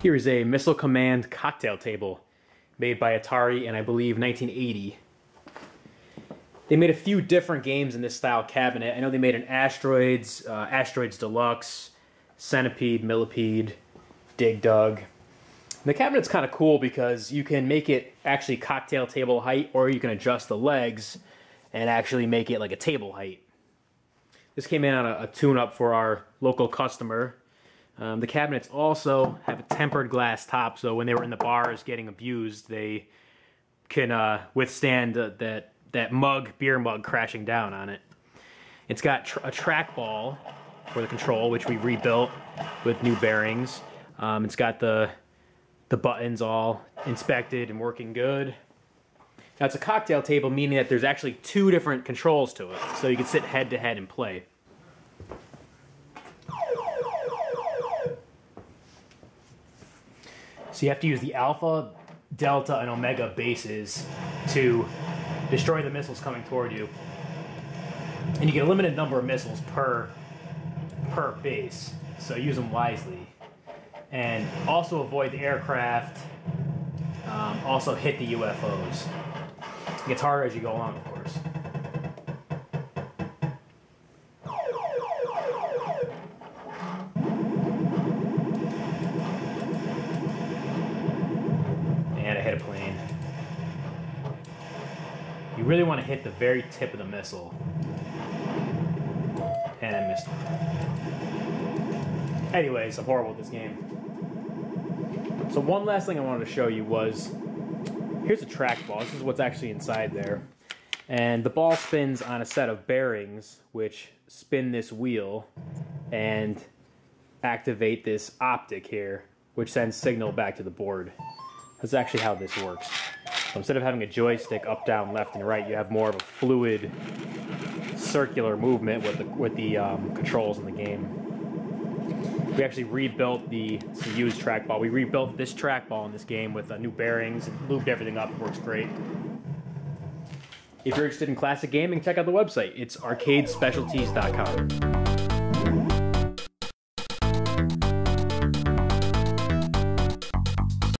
Here is a Missile Command cocktail table made by Atari in, I believe, 1980. They made a few different games in this style cabinet. I know they made an Asteroids, uh, Asteroids Deluxe, Centipede, Millipede, Dig Dug. The cabinet's kind of cool because you can make it actually cocktail table height or you can adjust the legs and actually make it like a table height. This came in on a, a tune-up for our local customer um, the cabinets also have tempered glass top, so when they were in the bars getting abused, they can uh, withstand uh, that that mug, beer mug, crashing down on it. It's got tr a trackball for the control, which we rebuilt with new bearings. Um, it's got the the buttons all inspected and working good. Now it's a cocktail table, meaning that there's actually two different controls to it, so you can sit head to head and play. So you have to use the alpha, delta, and omega bases to destroy the missiles coming toward you. And you get a limited number of missiles per per base, so use them wisely. And also avoid the aircraft. Um, also hit the UFOs. It gets harder as you go along, of course. You really want to hit the very tip of the missile. And I missed Anyways, I'm horrible at this game. So one last thing I wanted to show you was, here's a trackball. This is what's actually inside there. And the ball spins on a set of bearings, which spin this wheel and activate this optic here, which sends signal back to the board. That's actually how this works. Instead of having a joystick up, down, left, and right, you have more of a fluid, circular movement with the with the um, controls in the game. We actually rebuilt the used trackball. We rebuilt this trackball in this game with uh, new bearings lubed everything up. Works great. If you're interested in classic gaming, check out the website. It's arcadespecialties.com.